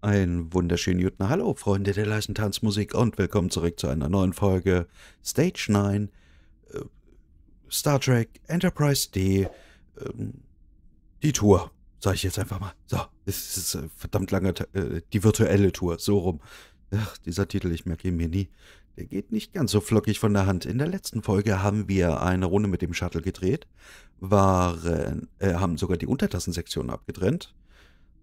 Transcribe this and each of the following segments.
Ein wunderschönen guten Hallo, Freunde der leisen Tanzmusik und willkommen zurück zu einer neuen Folge Stage 9 äh, Star Trek Enterprise D ähm, die Tour, sage ich jetzt einfach mal. So, es ist äh, verdammt lange, äh, die virtuelle Tour, so rum. Ach, dieser Titel, ich merke ihn mir nie. Der geht nicht ganz so flockig von der Hand. In der letzten Folge haben wir eine Runde mit dem Shuttle gedreht, waren, äh, haben sogar die Untertassensektion abgetrennt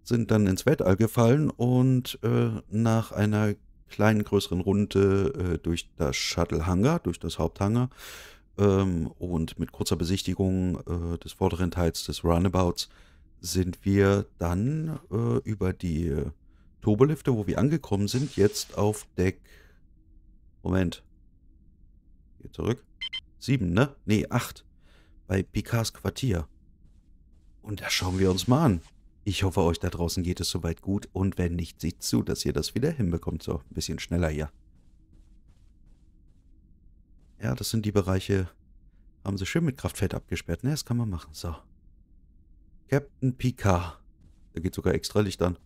sind dann ins Weltall gefallen und äh, nach einer kleinen größeren Runde äh, durch das Shuttle-Hangar, durch das Haupthangar ähm, und mit kurzer Besichtigung äh, des vorderen Teils des Runabouts sind wir dann äh, über die Turbolifte, wo wir angekommen sind, jetzt auf Deck. Moment. Hier zurück. Sieben, ne? Nee, acht. Bei Picards Quartier. Und da schauen wir uns mal an. Ich hoffe, euch da draußen geht es soweit gut und wenn nicht, seht zu, dass ihr das wieder hinbekommt. So, ein bisschen schneller hier. Ja, das sind die Bereiche, haben sie schön mit Kraftfeld abgesperrt. Ne, das kann man machen. So. Captain Picard. Da geht sogar extra Licht an.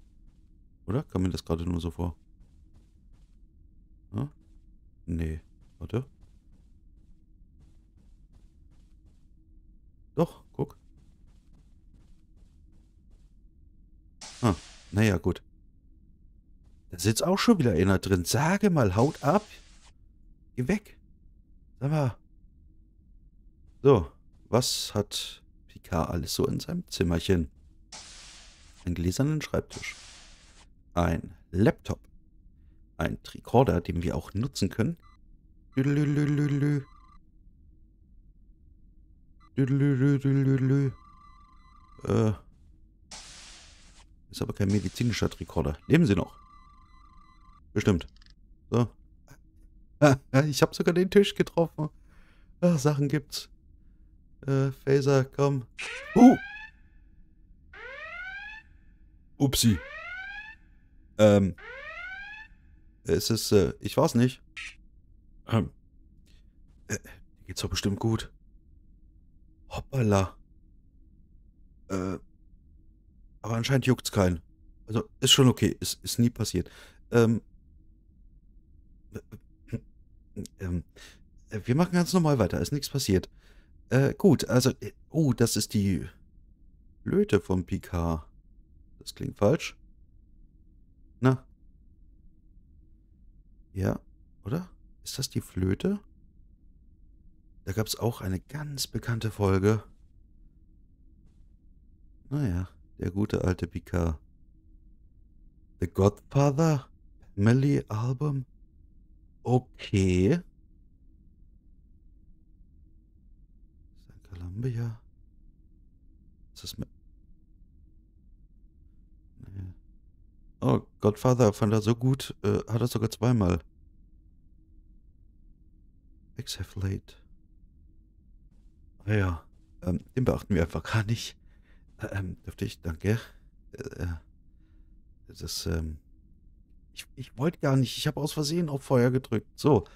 Oder? Kam mir das gerade nur so vor? Ja? Nee. Warte. Doch, guck. Ah, naja, gut. Da sitzt auch schon wieder einer drin. Sage mal, haut ab. Geh weg. Sag mal. So, was hat Picard alles so in seinem Zimmerchen? Ein gläsernen Schreibtisch. Ein Laptop. Ein Tricorder, den wir auch nutzen können. Düdelülülülü. Düdelülülülü. Äh, ist aber kein medizinischer Tricorder. Leben Sie noch? Bestimmt. So. Ich habe sogar den Tisch getroffen. Ach, Sachen gibt's. Äh, Phaser, komm. Uh! Upsi. Ähm. Es ist, äh, ich weiß nicht. Ähm. Äh, geht's doch bestimmt gut. Hoppala. Äh. Aber anscheinend juckt es keinen. Also ist schon okay, ist, ist nie passiert. Ähm, ähm, wir machen ganz normal weiter, ist nichts passiert. Äh, gut, also, oh, das ist die Flöte vom Picard. Das klingt falsch. Na? Ja, oder? Ist das die Flöte? Da gab es auch eine ganz bekannte Folge. Naja. Der gute alte Picard. The Godfather Family Album? Okay. San Columbia. Ist das mit... Nee. Oh, Godfather fand er so gut, äh, hat er sogar zweimal. Exaflate. Ah ja, ähm, den beachten wir einfach gar nicht. Ähm, dürfte ich, danke. Äh, das, ähm, ich, ich wollte gar nicht, ich habe aus Versehen auf Feuer gedrückt. So,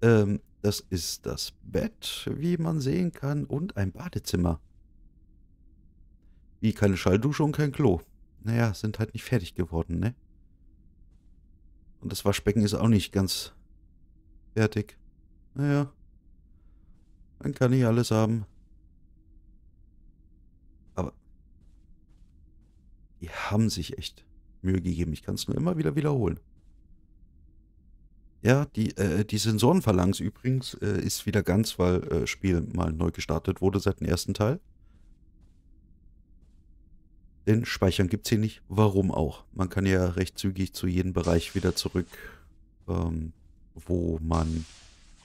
ähm, das ist das Bett, wie man sehen kann, und ein Badezimmer. Wie, keine Schalldusche und kein Klo. Naja, sind halt nicht fertig geworden, ne? Und das Waschbecken ist auch nicht ganz fertig. Naja, dann kann ich alles haben. Die haben sich echt Mühe gegeben. Ich kann es nur immer wieder wiederholen. Ja, die, äh, die Sensorenphalanx übrigens äh, ist wieder ganz, weil äh, Spiel mal neu gestartet wurde seit dem ersten Teil. Denn Speichern gibt es hier nicht. Warum auch? Man kann ja recht zügig zu jedem Bereich wieder zurück, ähm, wo man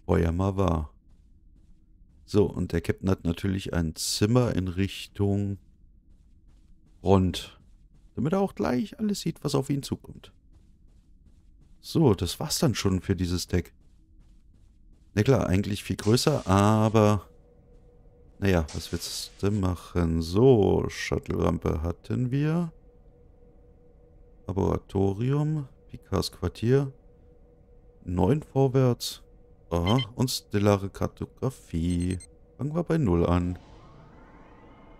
vorher mal war. So, und der Captain hat natürlich ein Zimmer in Richtung Front damit er auch gleich alles sieht, was auf ihn zukommt. So, das war's dann schon für dieses Deck. Na klar, eigentlich viel größer, aber... Naja, was willst du machen? So, Shuttle-Rampe hatten wir. Laboratorium, Picards Quartier. Neun vorwärts. Aha, und stellare Kartografie. Fangen wir bei Null an.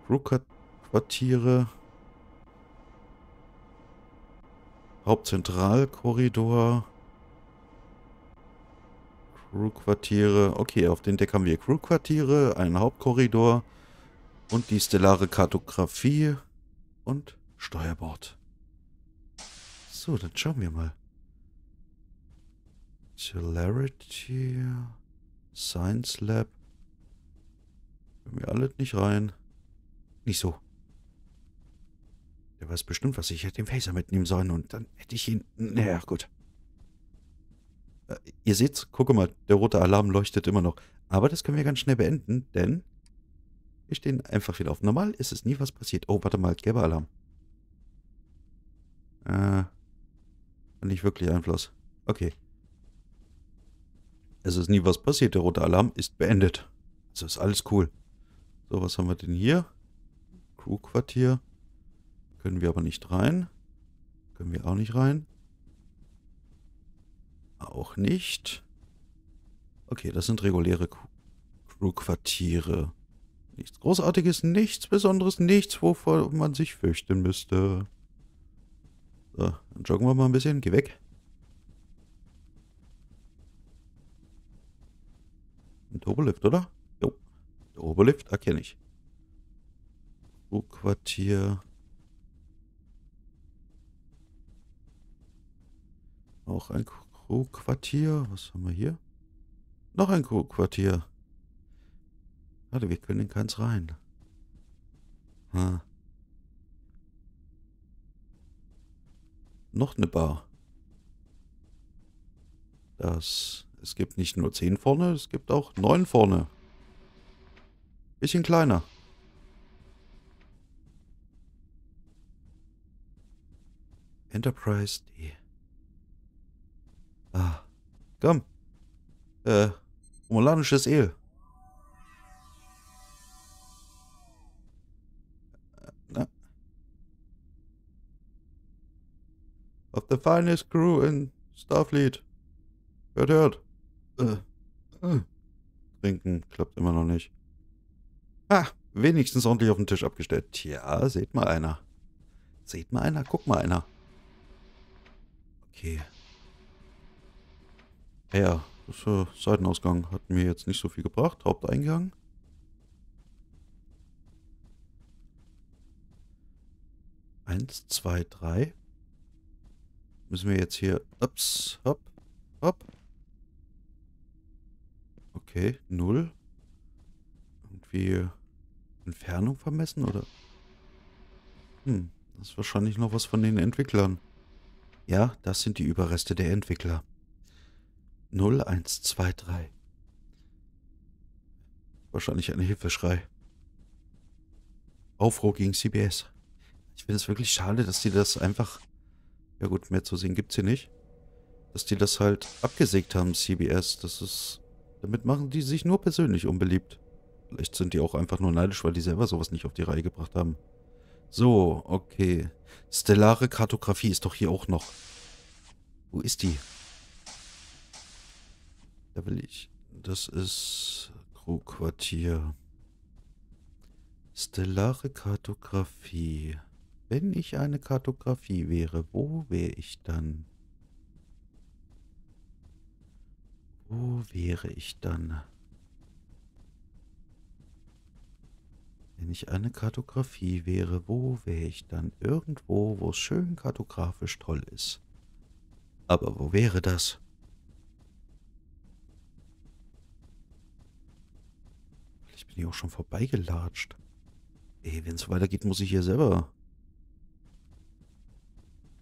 Crew-Quartiere. Hauptzentralkorridor. Crewquartiere. Okay, auf den Deck haben wir Crewquartiere, einen Hauptkorridor und die stellare Kartografie und Steuerbord. So, dann schauen wir mal. Celerity, Science Lab. Können wir alle nicht rein. Nicht so. Der weiß bestimmt, was ich hätte den Phaser mitnehmen sollen und dann hätte ich ihn... Naja, gut. Äh, ihr seht's, gucke mal, der rote Alarm leuchtet immer noch. Aber das können wir ganz schnell beenden, denn wir stehen einfach wieder auf. Normal ist es nie was passiert. Oh, warte mal, gelber Alarm. Äh, nicht wirklich Einfluss. Okay. Es ist nie was passiert. Der rote Alarm ist beendet. Also ist alles cool. So, was haben wir denn hier? Crewquartier. Können wir aber nicht rein. Können wir auch nicht rein. Auch nicht. Okay, das sind reguläre Crewquartiere. Nichts Großartiges, nichts Besonderes, nichts, wovor man sich fürchten müsste. So, dann joggen wir mal ein bisschen. Geh weg. Ein Turbolift, oder? Jo. Turbolift erkenne ich. Crewquartier. Auch ein Crewquartier. Was haben wir hier? Noch ein Crewquartier. Warte, wir können in keins rein. Hm. Noch eine Bar. Das. Es gibt nicht nur zehn vorne, es gibt auch neun vorne. Bisschen kleiner. Enterprise D. Ah. Komm. Äh, romulanisches El. Of the finest crew in Starfleet. Hört, hört. Äh, äh. Trinken klappt immer noch nicht. Ah, wenigstens ordentlich auf den Tisch abgestellt. Tja, seht mal einer. Seht mal einer, guck mal einer. Okay. Ja, das äh, Seitenausgang hat mir jetzt nicht so viel gebracht. Haupteingang. Eins, zwei, drei. Müssen wir jetzt hier... Ups, hopp, hopp. Okay, null. Irgendwie Entfernung vermessen, oder? Hm, das ist wahrscheinlich noch was von den Entwicklern. Ja, das sind die Überreste der Entwickler. 0123. Wahrscheinlich ein Hilfeschrei. Aufruhr gegen CBS. Ich finde es wirklich schade, dass die das einfach... Ja gut, mehr zu sehen gibt's hier nicht. Dass die das halt abgesägt haben, CBS. Das ist... Damit machen die sich nur persönlich unbeliebt. Vielleicht sind die auch einfach nur neidisch, weil die selber sowas nicht auf die Reihe gebracht haben. So, okay. Stellare Kartografie ist doch hier auch noch. Wo ist die? Da will ich. Das ist Crewquartier. Stellare Kartografie. Wenn ich eine Kartografie wäre, wo wäre ich dann? Wo wäre ich dann? Wenn ich eine Kartografie wäre, wo wäre ich dann? Irgendwo, wo es schön kartografisch toll ist. Aber wo wäre das? Bin hier auch schon vorbeigelatscht. Ey, wenn es weitergeht, muss ich hier selber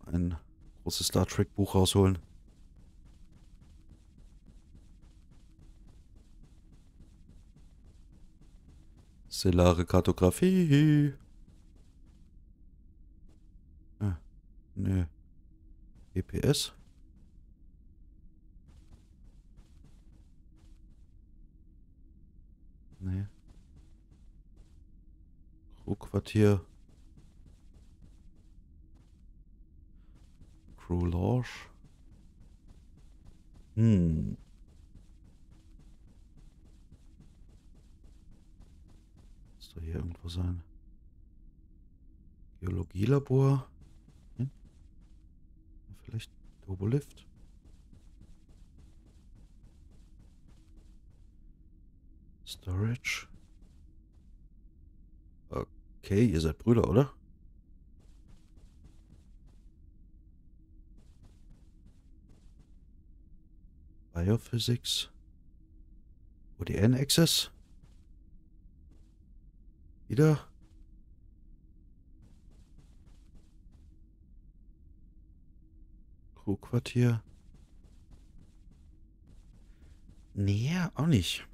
ein großes Star Trek Buch rausholen. Stellare Kartografie. Ah, nö. EPS. Crewquartier. Crew Launch. Hm. Muss doch hier irgendwo sein. Geologielabor. Hm? Vielleicht Turbolift? Storage. Okay, ihr seid Brüder, oder? Biophysics. ODN Access. Wieder. Crewquartier. Nee, auch nicht.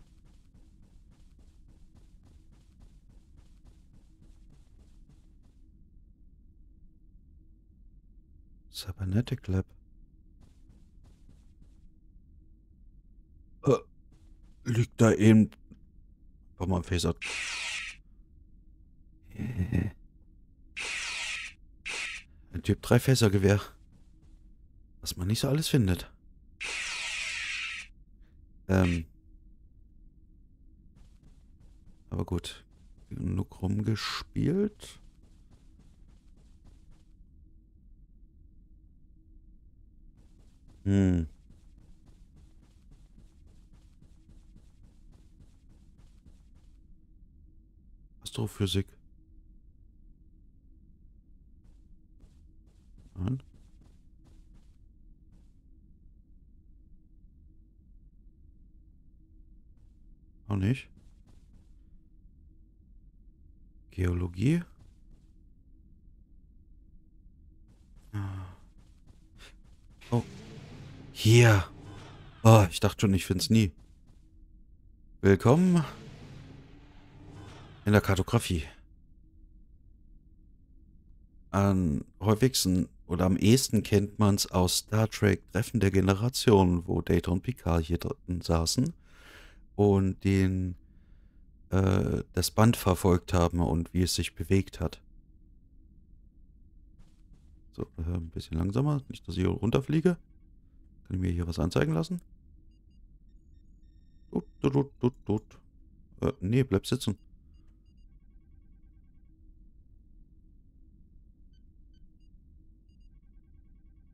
Cybernetic Lab. Äh, liegt da eben... War mal ein Phaser. Ein Typ 3 Phasergewehr. Was man nicht so alles findet. Ähm. Aber gut. Genug rumgespielt. Hm. Astrophysik. Nein. Auch nicht. Geologie. Ah. Oh. Hier. Oh, ich dachte schon, ich finde es nie. Willkommen in der Kartografie. Am häufigsten oder am ehesten kennt man es aus Star Trek Treffen der Generation, wo Data und Picard hier drin saßen und den äh, das Band verfolgt haben und wie es sich bewegt hat. So, äh, ein bisschen langsamer, nicht, dass ich hier runterfliege. Kann ich mir hier was anzeigen lassen? Dut, dut, dut, dut. Äh, nee, bleib sitzen.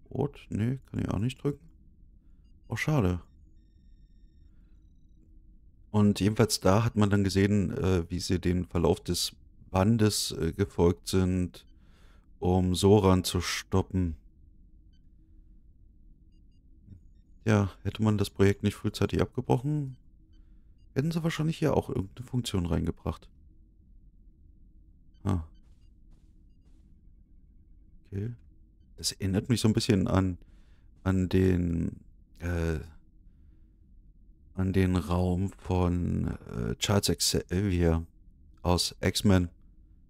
Rot? Nee, kann ich auch nicht drücken. Oh, schade. Und jedenfalls da hat man dann gesehen, äh, wie sie den Verlauf des Bandes äh, gefolgt sind, um Soran zu stoppen. Ja, hätte man das Projekt nicht frühzeitig abgebrochen, hätten sie wahrscheinlich hier auch irgendeine Funktion reingebracht. Ah. Okay. Das erinnert mich so ein bisschen an, an den, äh, an den Raum von äh, Charles Xavier aus X-Men.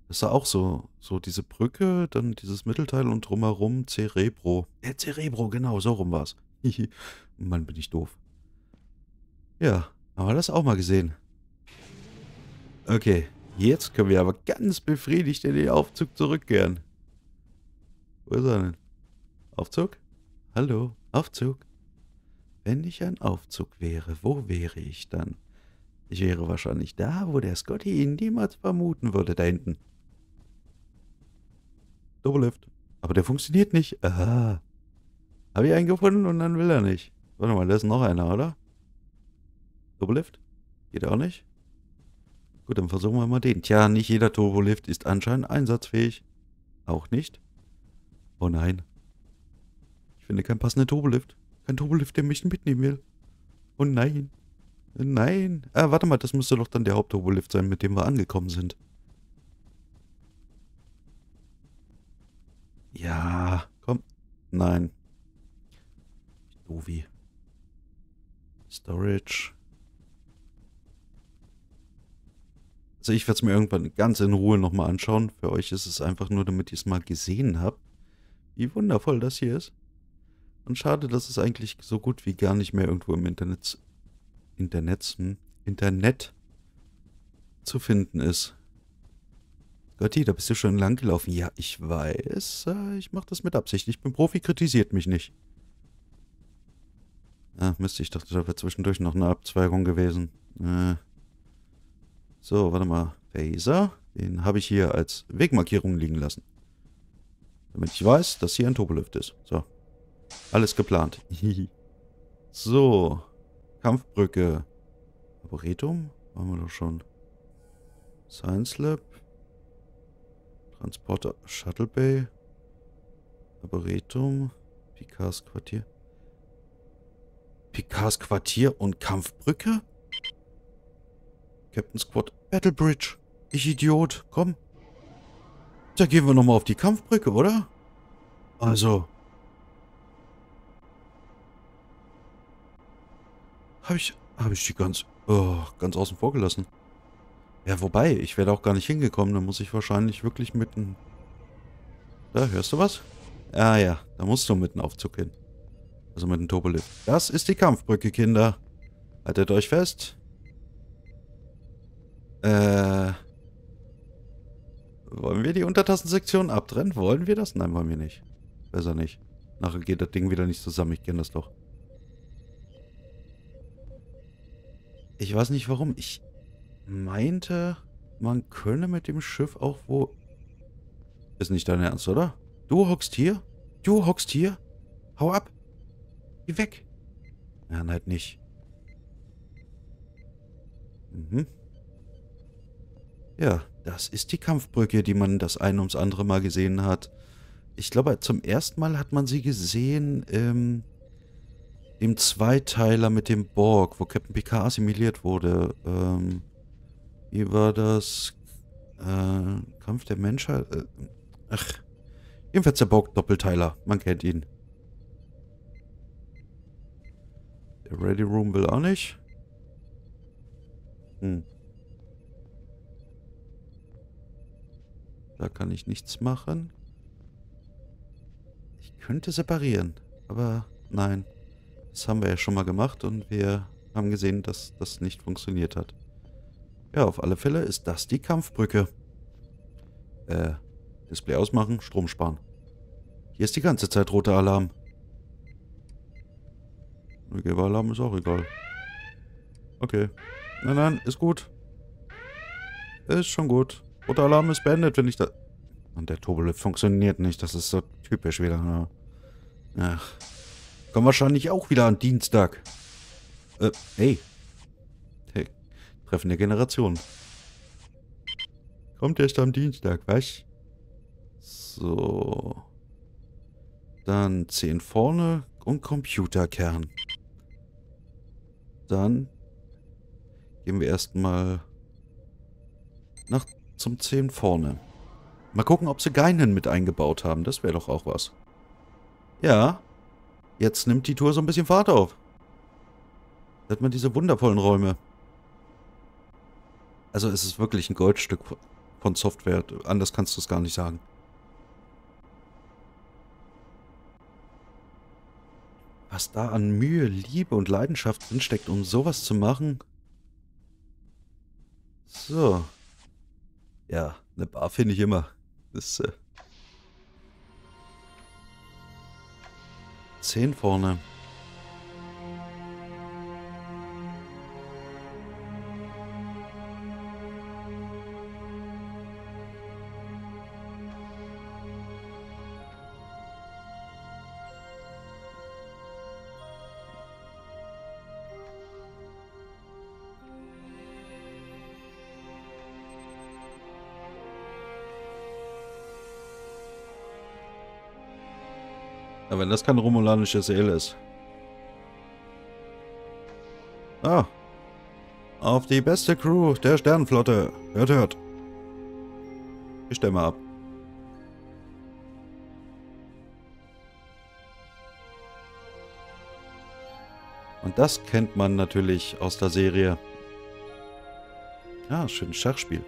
Das ist auch so, so diese Brücke, dann dieses Mittelteil und drumherum Cerebro. Ja, Cerebro, genau, so rum war's. Mann, bin ich doof. Ja, haben wir das auch mal gesehen. Okay, jetzt können wir aber ganz befriedigt in den Aufzug zurückkehren. Wo ist er denn? Aufzug? Hallo, Aufzug. Wenn ich ein Aufzug wäre, wo wäre ich dann? Ich wäre wahrscheinlich da, wo der Scotty ihn niemals vermuten würde, da hinten. Doppellift. Aber der funktioniert nicht. Aha. Habe ich einen gefunden und dann will er nicht. Warte mal, da ist noch einer, oder? Turbolift? Geht auch nicht? Gut, dann versuchen wir mal den. Tja, nicht jeder Turbolift ist anscheinend einsatzfähig. Auch nicht? Oh nein. Ich finde keinen passenden Turbolift. Kein Turbolift, der mich mitnehmen will. Oh nein. Nein. Ah, warte mal, das müsste doch dann der Hauptturbolift sein, mit dem wir angekommen sind. Ja, komm. Nein. Dovi. Storage. Also ich werde es mir irgendwann ganz in Ruhe nochmal anschauen. Für euch ist es einfach nur, damit ihr es mal gesehen habt, wie wundervoll das hier ist. Und schade, dass es eigentlich so gut wie gar nicht mehr irgendwo im Internet, Internet, hm, Internet zu finden ist. Gotti, da bist du schon lang gelaufen. Ja, ich weiß. Äh, ich mache das mit Absicht. Ich bin Profi, kritisiert mich nicht. Ah, Mist, ich dachte, da wäre zwischendurch noch eine Abzweigung gewesen. Äh. So, warte mal. Phaser. Den habe ich hier als Wegmarkierung liegen lassen. Damit ich weiß, dass hier ein Turbolift ist. So. Alles geplant. so. Kampfbrücke. Arboretum? Waren wir doch schon. Science Lab. Transporter. Shuttle Bay. Arboretum. Picards Quartier. Picards Quartier und Kampfbrücke? Captain Squad. Battle Bridge. Ich Idiot. Komm. Da gehen wir nochmal auf die Kampfbrücke, oder? Also. Habe ich, habe ich die ganz, oh, ganz außen vor gelassen. Ja, wobei, ich wäre auch gar nicht hingekommen. Da muss ich wahrscheinlich wirklich mitten... Da, hörst du was? Ah ja, da musst du mit dem Aufzug hin. Also mit dem Turbolift. Das ist die Kampfbrücke, Kinder. Haltet euch fest. Äh... Wollen wir die Untertassensektion abtrennen? Wollen wir das? Nein, wollen wir nicht. Besser nicht. Nachher geht das Ding wieder nicht zusammen. Ich kenne das doch. Ich weiß nicht warum. Ich meinte, man könne mit dem Schiff auch wo... Ist nicht dein Ernst, oder? Du hockst hier? Du hockst hier? Hau ab! Geh weg! Nein, nicht. Mhm. Ja, das ist die Kampfbrücke, die man das ein ums andere Mal gesehen hat. Ich glaube, zum ersten Mal hat man sie gesehen im, im Zweiteiler mit dem Borg, wo Captain Picard assimiliert wurde. Ähm, wie war das? Äh, Kampf der Menschheit? Äh, ach, jedenfalls der Borg-Doppelteiler. Man kennt ihn. Der Ready Room will auch nicht. Hm. Da kann ich nichts machen. Ich könnte separieren, aber nein. Das haben wir ja schon mal gemacht und wir haben gesehen, dass das nicht funktioniert hat. Ja, auf alle Fälle ist das die Kampfbrücke. Äh, Display ausmachen, Strom sparen. Hier ist die ganze Zeit roter Alarm. Alarm ist auch egal. Okay. Nein, nein, ist gut. Ist schon gut. Roter Alarm ist beendet, wenn ich da... Und der Turbolift funktioniert nicht. Das ist so typisch wieder. Ja. Ach. Kommen wahrscheinlich auch wieder an Dienstag. Äh, hey. Hey. Treffen der Generation. Kommt erst am Dienstag, was? So. Dann 10 vorne und Computerkern. Dann gehen wir erstmal nach zum 10 vorne. Mal gucken, ob sie Geinen mit eingebaut haben. Das wäre doch auch was. Ja. Jetzt nimmt die Tour so ein bisschen Fahrt auf. Da hat man diese wundervollen Räume. Also es ist wirklich ein Goldstück von Software. Anders kannst du es gar nicht sagen. Was da an Mühe, Liebe und Leidenschaft drinsteckt, um sowas zu machen. So. Ja, eine Bar finde ich immer. Das, äh 10 vorne. Ja, wenn das kein romulanische Seele ist. Ah. Auf die beste Crew der Sternenflotte. Hört, hört. Ich stelle mal ab. Und das kennt man natürlich aus der Serie. Ah, schönes Schachspiel.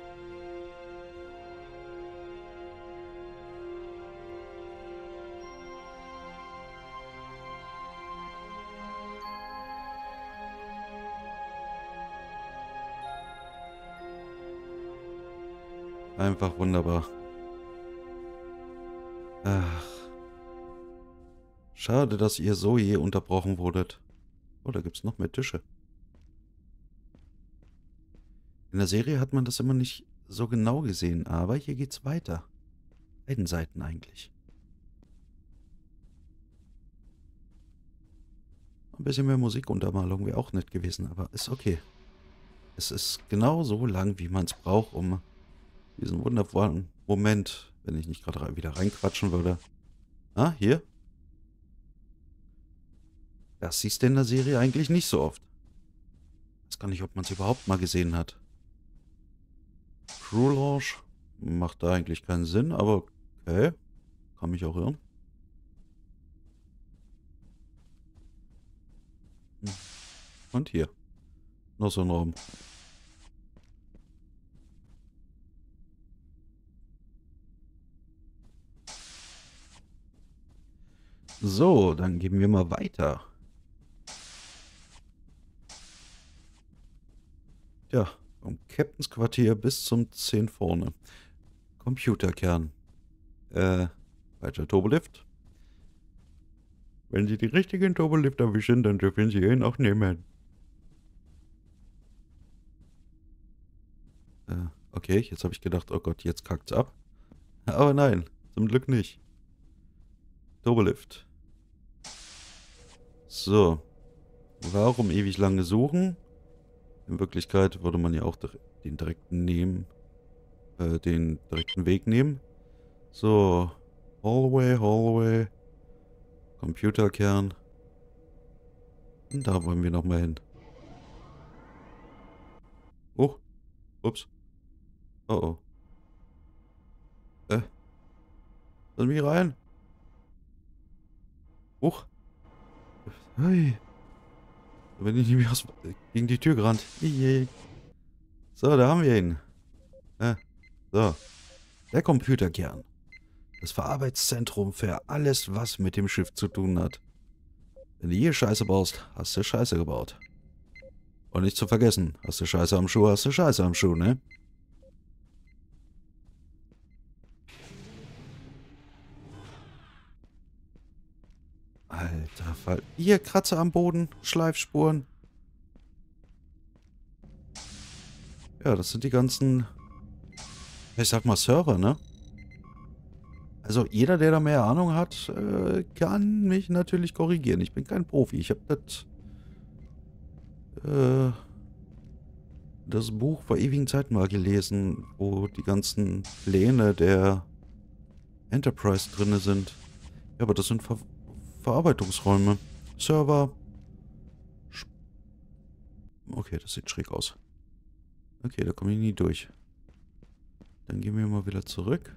Einfach wunderbar. Ach. Schade, dass ihr so je unterbrochen wurdet. Oh, da gibt's noch mehr Tische. In der Serie hat man das immer nicht so genau gesehen, aber hier geht's weiter. Beiden Seiten eigentlich. Ein bisschen mehr Musikuntermalung wäre auch nett gewesen, aber ist okay. Es ist genau so lang, wie man es braucht, um diesen wundervollen Moment, wenn ich nicht gerade wieder reinquatschen würde. Ah, hier. Das siehst du in der Serie eigentlich nicht so oft. Ich weiß gar nicht, ob man es überhaupt mal gesehen hat. Crew Launch macht da eigentlich keinen Sinn, aber okay. Kann mich auch irren. Hm. Und hier. Noch so ein Raum. So, dann gehen wir mal weiter. Ja, vom Captains Quartier bis zum 10 vorne. Computerkern. Äh, weiter Turbolift. Wenn Sie die richtigen Turbolift erwischen, dann dürfen Sie ihn auch nehmen. Äh, okay, jetzt habe ich gedacht, oh Gott, jetzt kackt's ab. Aber nein, zum Glück nicht. Turbolift. So. Warum ewig lange suchen? In Wirklichkeit würde man ja auch den direkten nehmen, äh, den direkten Weg nehmen. So, Hallway, Hallway, Computerkern. Und da wollen wir nochmal hin. Oh, ups. Oh oh. Äh. Lass mich rein. Huch. Hey. Wenn ich nicht aus, gegen die Tür gerannt. So, da haben wir ihn. Ja, so. Der Computerkern. Das Verarbeitszentrum für alles, was mit dem Schiff zu tun hat. Wenn du hier Scheiße baust, hast du Scheiße gebaut. Und nicht zu vergessen, hast du Scheiße am Schuh, hast du Scheiße am Schuh, ne? Alter Fall. Hier, Kratzer am Boden, Schleifspuren. Ja, das sind die ganzen, ich sag mal Server, ne? Also jeder, der da mehr Ahnung hat, äh, kann mich natürlich korrigieren. Ich bin kein Profi. Ich habe das, äh, das Buch vor ewigen Zeiten mal gelesen, wo die ganzen Pläne der Enterprise drin sind. Ja, aber das sind Ver Verarbeitungsräume. Server. Okay, das sieht schräg aus. Okay, da komme ich nie durch. Dann gehen wir mal wieder zurück.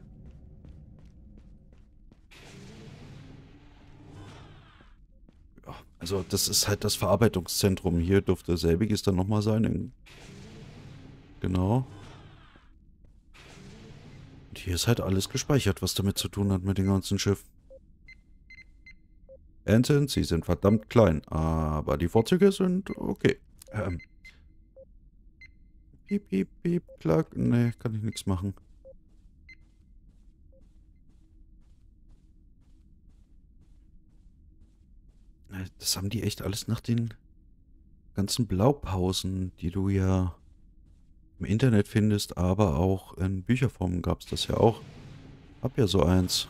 Ja, also das ist halt das Verarbeitungszentrum. Hier dürfte selbiges dann nochmal sein. Genau. Und hier ist halt alles gespeichert, was damit zu tun hat mit dem ganzen Schiff. Enten, sie sind verdammt klein, aber die Vorzüge sind okay. Ähm. Piep, piep, piep, klack. Nee, kann ich nichts machen. Äh, das haben die echt alles nach den ganzen Blaupausen, die du ja im Internet findest, aber auch in Bücherformen gab es das ja auch. Hab ja so eins.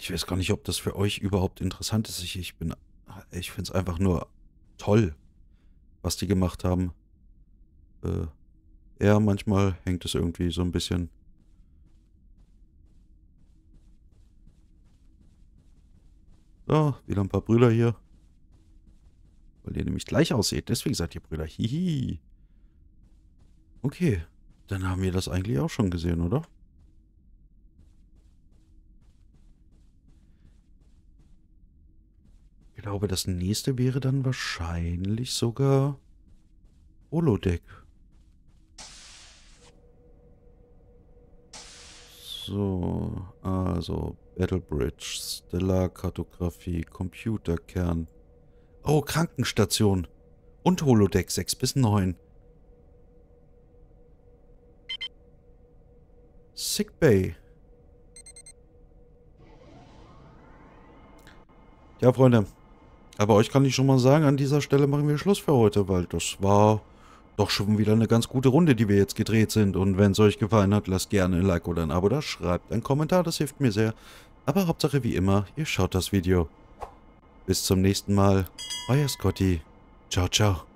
Ich weiß gar nicht, ob das für euch überhaupt interessant ist. Ich, ich bin, ich finde es einfach nur toll, was die gemacht haben. Äh, ja, manchmal hängt es irgendwie so ein bisschen. So, wieder ein paar Brüder hier. Weil ihr nämlich gleich aussieht. Deswegen seid ihr Brüder. Hihi. Okay, dann haben wir das eigentlich auch schon gesehen, oder? Ich glaube, das nächste wäre dann wahrscheinlich sogar Holodeck. So, also Battle Bridge, Stellarkartografie, Computerkern. Oh, Krankenstation. Und Holodeck 6 bis 9. Sickbay. Ja, Freunde, aber euch kann ich schon mal sagen, an dieser Stelle machen wir Schluss für heute, weil das war doch schon wieder eine ganz gute Runde, die wir jetzt gedreht sind. Und wenn es euch gefallen hat, lasst gerne ein Like oder ein Abo da, schreibt einen Kommentar, das hilft mir sehr. Aber Hauptsache wie immer, ihr schaut das Video. Bis zum nächsten Mal. Euer Scotty. Ciao, ciao.